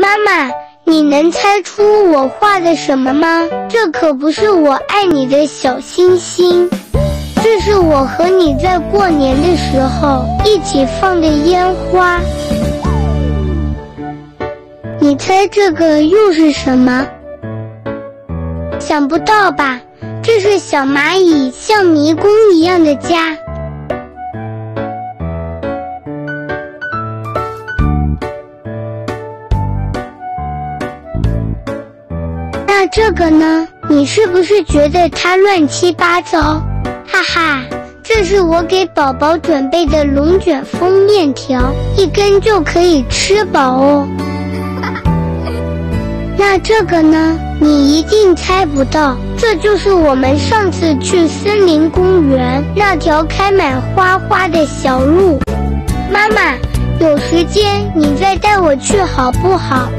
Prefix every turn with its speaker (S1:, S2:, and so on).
S1: 妈妈，你能猜出我画的什么吗？这可不是我爱你的小星星，这是我和你在过年的时候一起放的烟花。你猜这个又是什么？想不到吧？这是小蚂蚁像迷宫一样的家。那这个呢？你是不是觉得它乱七八糟？哈哈，这是我给宝宝准备的龙卷风面条，一根就可以吃饱哦。那这个呢？你一定猜不到，这就是我们上次去森林公园那条开满花花的小路。妈妈，有时间你再带我去好不好？